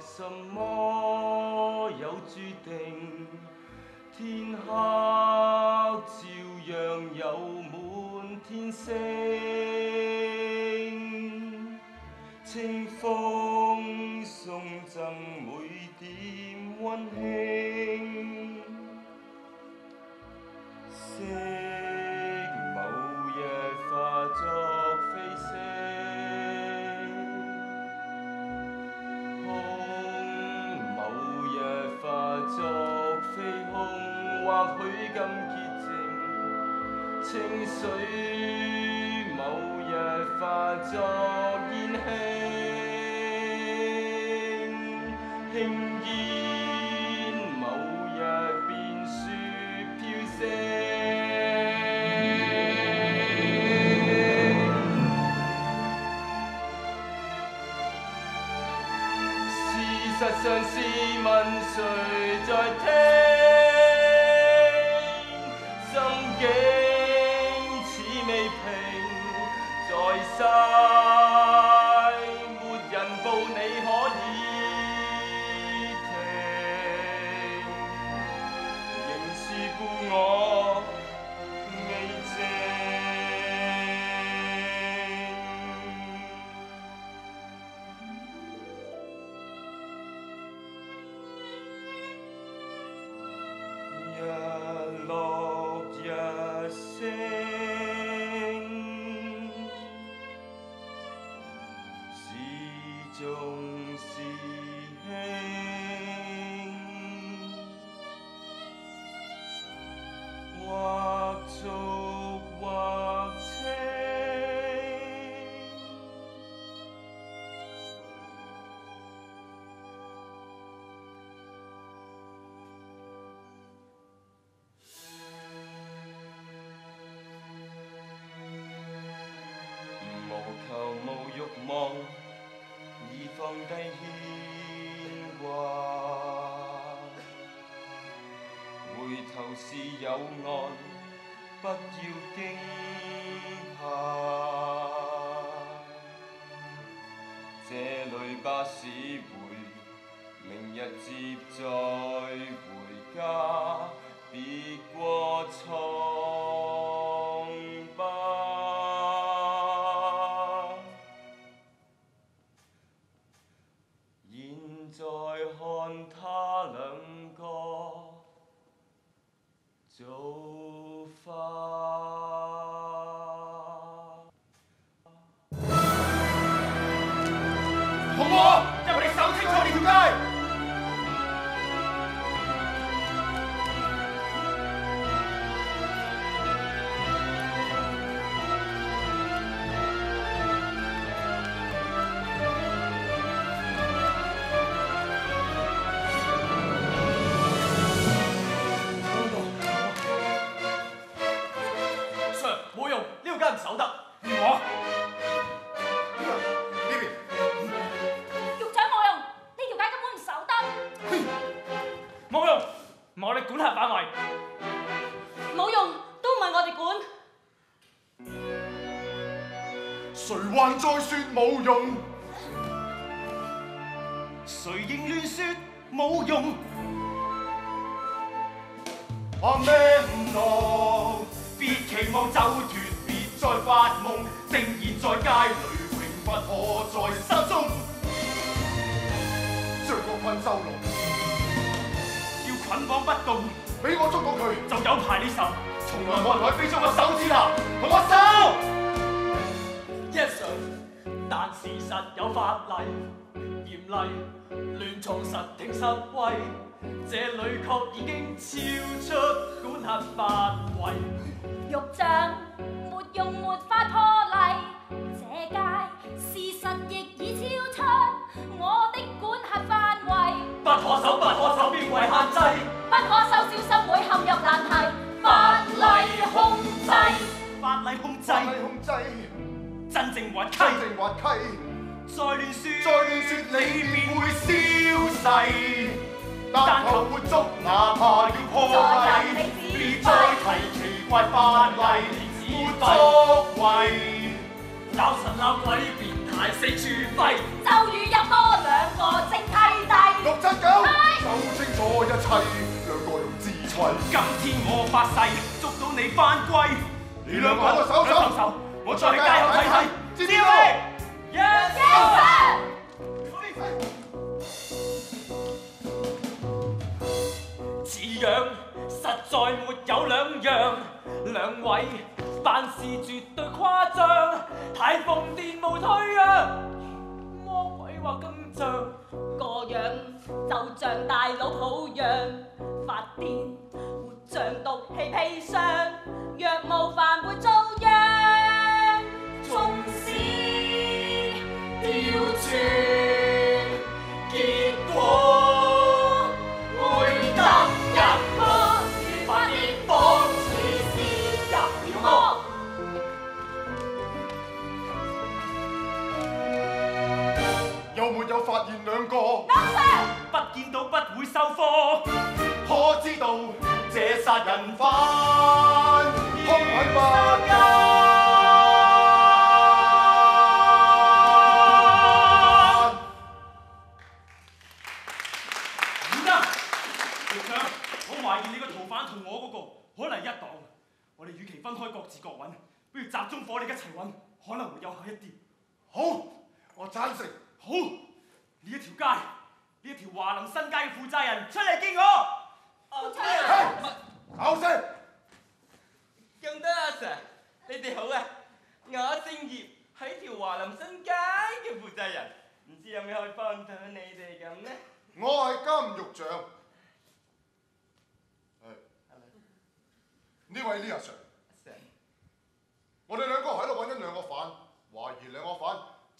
什么有注定？天黑照样有满天星，清风送赠每点温馨。水某日化作烟轻，轻烟有岸，不要惊怕。這裏巴士回，明日接再回家，别过错冇用？誰仍亂説冇用？我咩唔同？別期望走脱，別再發夢。正義在街裏，永不可在心中。張國坤收龍，要捆綁不動，俾我捉到佢，就有排你受。從來冇人可以飛出我手指下，同我手。Yes sir，但事實有法例嚴厲，亂創實挺實威，這裏確已經超出管轄範圍。玉像沒用沒法破例，這界事實亦已超出我的管轄範圍，不可守，不可守，變為限制。不可收，小心會陷入難題。法例控制，法例控制，法例控制，真正滑稽，真正滑稽。再亂説，再亂説你便會消逝，但求活捉，哪怕要破例，別再提奇怪法例沒作為。搞神鬧鬼變態四處揮，就如入魔兩個正契弟。六七九，搞清楚一切，兩個用智慧。今天我發誓捉到你翻歸，你兩個喺度手手手，我再去街口睇睇，知知唔知你道？？Yes Yes sir。似樣實在沒有兩樣，兩位辦事絕對誇張，太瘋癲無退讓，魔鬼話更像。個樣就像大佬抱樣，發癲活像毒氣砒霜，若無犯會遭殃。發熱火，似是入了魔。有沒有發現兩個？No sir。不見到不會收貨，可知道這殺人犯兇狠不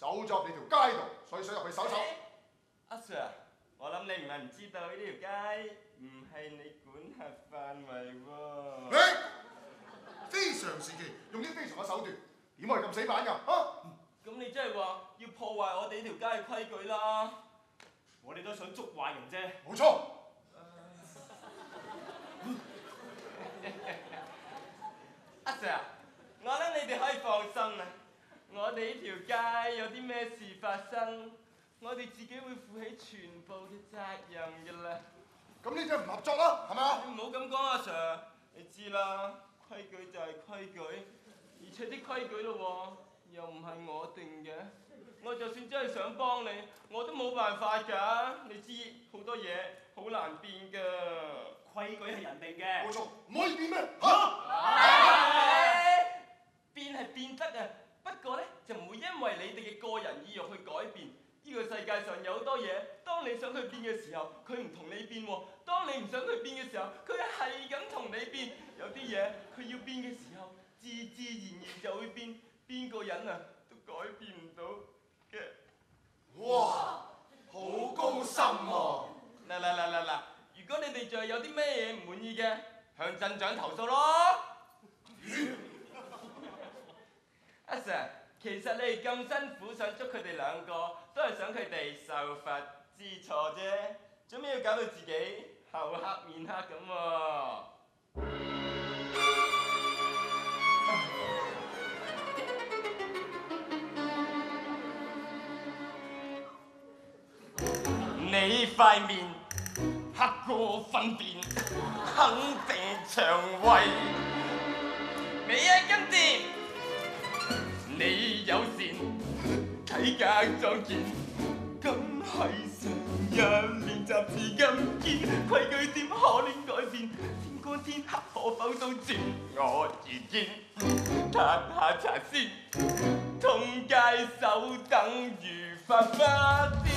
走咗入你條街度，所以想入去搜搜。阿 Sir，我諗你唔係唔知道呢條街唔係你管轄範圍喎。你非常時期用啲非常嘅手段，點可以咁死板㗎？啊！咁你即係話要破壞我哋呢條街嘅規矩啦？我哋都想捉壞人啫。冇錯，阿 Sir，我諗你哋可以放心啊！我哋呢條街有啲咩事發生，我哋自己會負起全部嘅責任㗎啦。咁呢啲唔合作啦，係咪啊？你唔好咁講啊，Sir！你知啦，規矩就係規矩，而且啲規矩咯喎，又唔係我定嘅。我就算真係想幫你，我都冇辦法㗎。你知好多嘢好難變㗎。規矩係人定嘅冇。錯，唔可以變咩？嚇！唉變係變得啊，不過呢，就唔會因為你哋嘅個人意欲去改變。呢個世界上有好多嘢，當你想去變嘅時候，佢唔同你變喎；當你唔想去變嘅時候，佢係咁同你變。有啲嘢佢要變嘅時候，自自然然就會變。邊個人啊都改變唔到嘅。哇，好高深喎！嗱嗱嗱嗱嗱！如果你哋仲有啲咩嘢唔滿意嘅，向鎮長投訴咯。阿 Sir，其實你哋咁辛苦想捉佢哋兩個，都係想佢哋受罰知錯啫，做咩要搞到自己口黑面黑咁喎？你塊面黑過糞便，肯定腸胃。你一根，你有善，體格壯健，咁係成日練習至今見，規矩點可戀改變？天光天黑可否都轉我意見？嘆下茶先，通街手等於發發癲。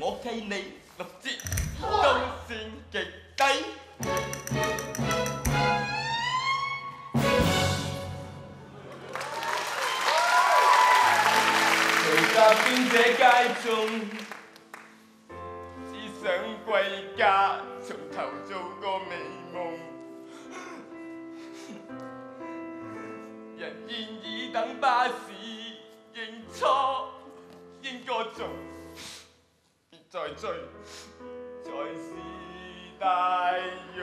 我替你六別再追，才是大勇。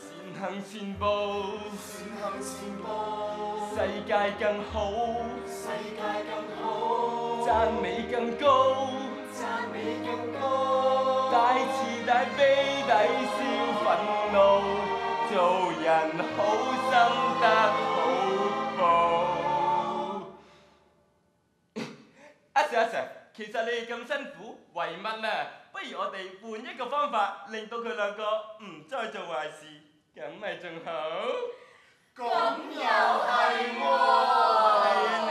前行前步，前行前步，世界更好，世界更好，赞美更高。赞美更高，大慈大悲抵消愤怒，做人好心得其實你哋咁辛苦，為乜啊？不如我哋換一個方法，令到佢兩個唔再做壞事，咁咪仲好？咁又係喎。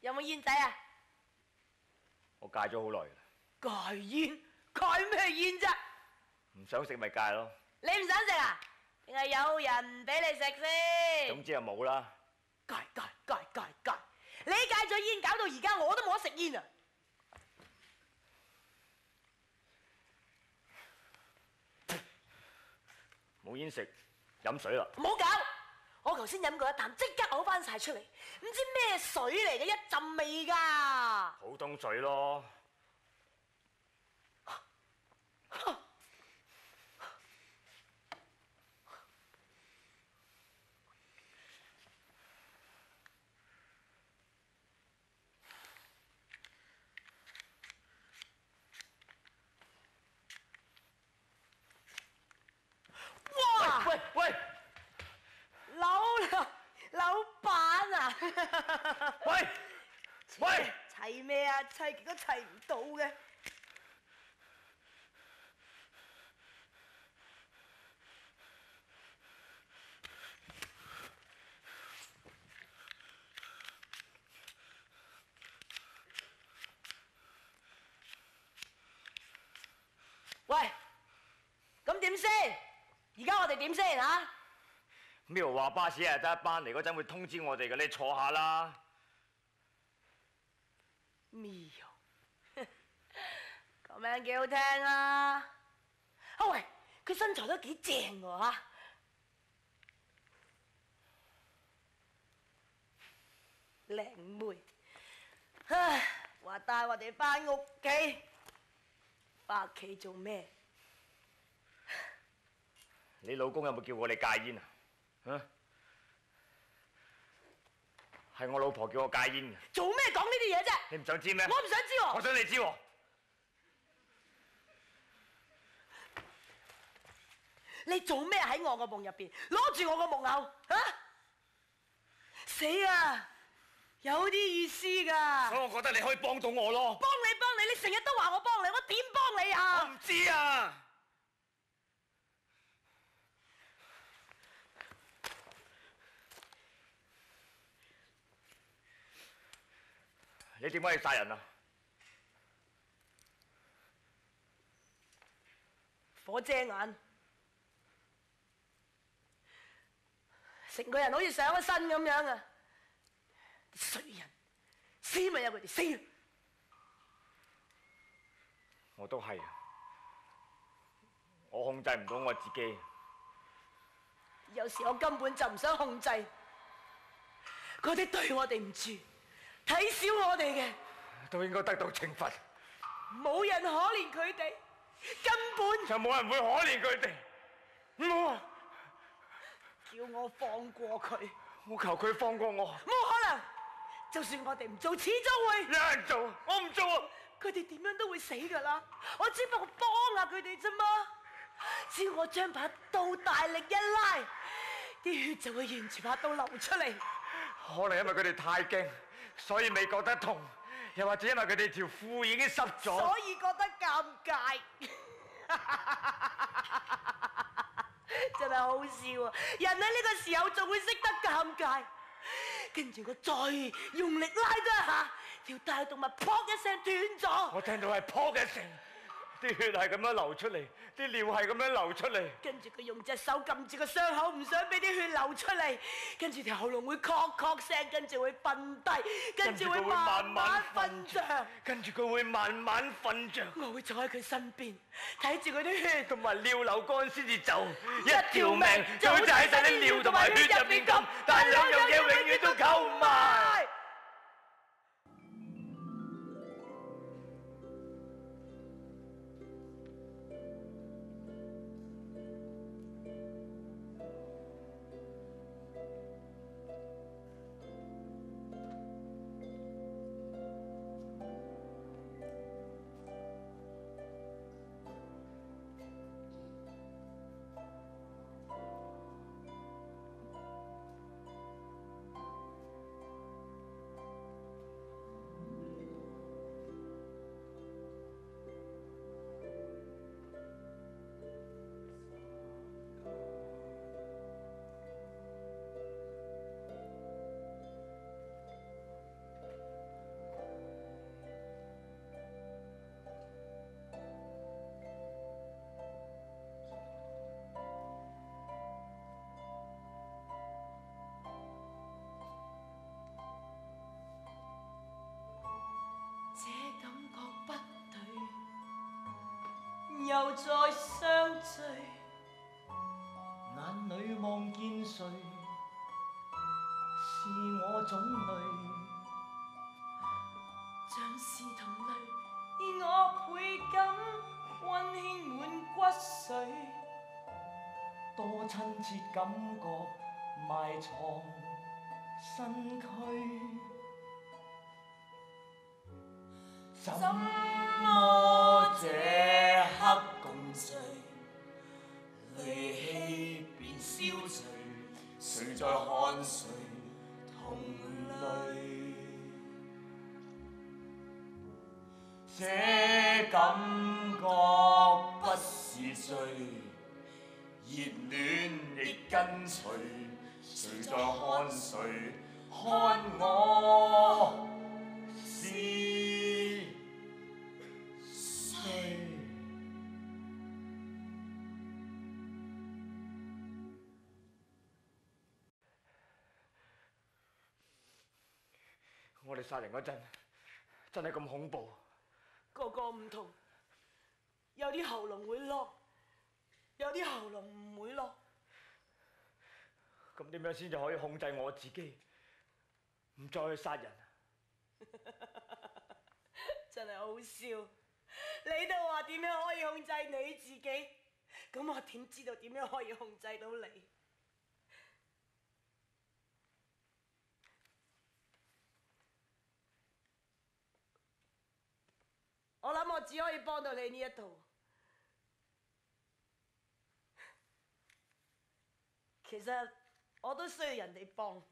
有冇煙仔啊？我戒咗好耐啦，戒煙？戒咩煙啫？唔想食咪戒咯，你唔想食啊？定係有人唔俾你食先？總之就冇啦。戒戒戒戒戒！你戒咗煙，搞到而家我都冇得食煙啊！冇煙食，飲水啦。唔好搞！我頭先飲過一啖，即刻嘔翻晒出嚟，唔知咩水嚟嘅，一陣味㗎。普通水咯。哇！喂喂老老老闆啊！喂喂！砌咩啊？砌極都砌唔到嘅。喂，咁點先？而家我哋點先啊？邊度話巴士係得一班嚟嗰陣會通知我哋嘅？你坐下啦。咪喲，個名幾好聽啊！啊喂，佢身材都幾正喎嚇。靚妹，唉，話帶我哋翻屋企，翻屋企做咩？你老公有冇叫我哋戒煙啊？啊？係我老婆叫我戒煙嘅，做咩講呢啲嘢啫？你唔想知咩？我唔想知喎。我想你知喎。你做咩喺我個夢入邊攞住我個木偶啊？死啊！有啲意思㗎。所以我覺得你可以幫到我咯。幫你幫你，你成日都話我幫你，我點幫你啊我啊唔？知啊。你點解要殺人啊？火遮眼，成個人好似上咗身咁樣啊！衰人，死咪有佢哋死啊！我都係啊，我控制唔到我自己。有時我根本就唔想控制嗰啲對我哋唔住、睇小我哋嘅，都應該得到懲罰，冇人可憐佢哋，根本就冇人會可憐佢哋。唔好啊！叫我放過佢，我求佢放過我。冇可能。就算我哋唔做，始終會。有人做，我唔做啊！佢哋點樣都會死㗎啦！我只不過幫下佢哋啫嘛。只要我將把刀大力一拉，啲血就會沿住把刀流出嚟。可能因為佢哋太驚，所以未覺得痛，又或者因為佢哋條褲已經濕咗。所以覺得尷尬，真係好笑啊！人喺呢個時候仲會識得尷尬，跟住我再用力拉咗一下，條大動脈砰一聲斷咗，我聽到係噗一聲，啲血係咁樣流出嚟，啲尿係咁樣流出嚟。跟住佢用隻手撳住個傷口，唔想俾啲血流出嚟，跟住條喉嚨會咳咳聲，跟住會瞓低，跟住會慢慢瞓着。跟住佢會慢慢瞓着，我會坐喺佢身邊，睇住佢啲血。同埋尿流乾先至走。一一條命就好似喺晒啲尿同埋血入邊咁，但係兩樣嘢永遠都溝唔埋。再相聚，眼里望見誰？是我種類。像是同類，而我倍感温馨滿骨髓。多親切感覺埋藏身躯。怎麼這消除，誰在看谁同泪？这感觉不是罪，热恋亦跟随。谁在看谁？看我是我哋殺人嗰陣真係咁恐怖。個個唔同，有啲喉嚨會落，有啲喉嚨唔會落。咁點樣先至可以控制我自己，唔再去殺人啊？真係好笑，你都話話點樣可以控制你自己，咁我點知道點樣可以控制到你？我諗我只可以幫到你呢一度。其實我都需要人哋幫。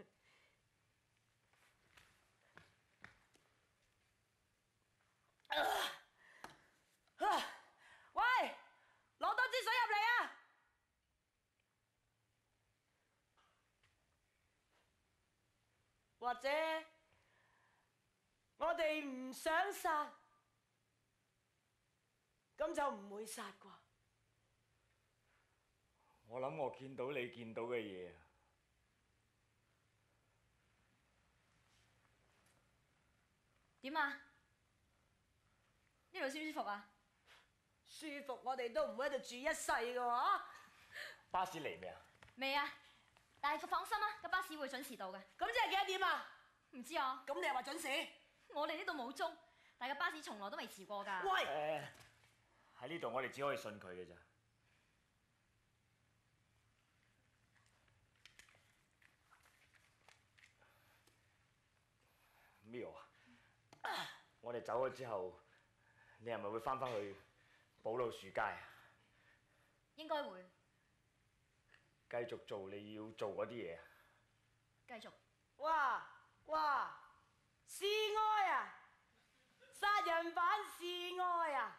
啊啊喂，攞多支水入嚟啊！或者我哋唔想殺，咁就唔會殺啩。我諗我見到你見到嘅嘢啊！點啊？呢度舒唔舒服啊？舒服，我哋都唔會喺度住一世嘅喎。巴士嚟未啊？未啊？但係放心啦，個巴士會準時到嘅。咁即係幾多點啊？唔知啊？咁你又話準時？我哋呢度冇鐘，但係個巴士從來都未遲過㗎。喂，誒喺呢度我哋只可以信佢嘅咋。Mio 啊，我哋走咗之後，你係咪會翻返去寶路樹街啊？應該會繼續做你要做嗰啲嘢啊？繼續。哇哇，示愛啊！殺人犯示愛啊！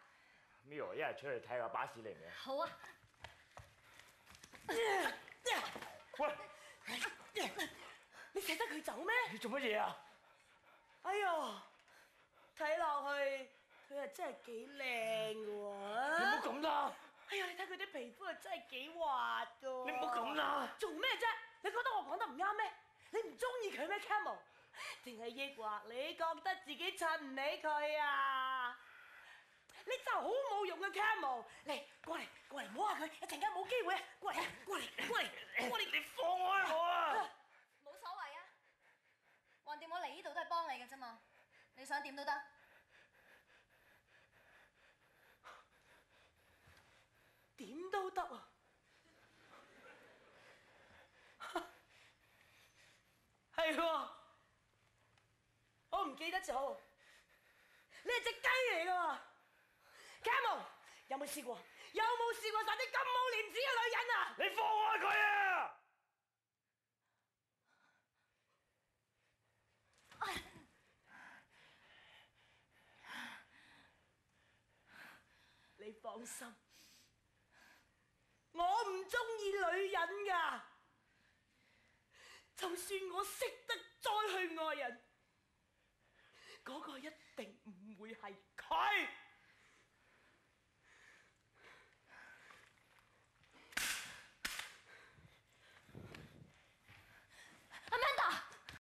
Mio，一係出去睇下巴士嚟未啊？好啊，喂，你捨得佢走咩？你做乜嘢啊？哎呀，睇落去佢又真係幾靚嘅你唔。好咁啦！哎呀，你睇佢啲皮膚啊真係幾滑㗎喎。你唔好咁啦！做咩啫？你覺得我講得唔啱咩？你唔中意佢咩，Camel？定係抑或你覺得自己襯唔起佢啊？你就好冇用嘅 Camel，嚟過嚟過嚟摸下佢，一陣間冇機會啊！過嚟過嚟過嚟 過嚟！你放開我啊！冇所謂啊。橫掂我嚟呢度都係幫你嘅啫嘛，你想點都得。點都得啊！係喎，我唔記得咗，你係只雞嚟噶喎，Camel 有冇試過？有冇試過殺啲咁冇廉恥嘅女人啊？你放開佢啊！你放心，我唔中意女人噶，就算我識得再去愛人，嗰個一定唔會係佢。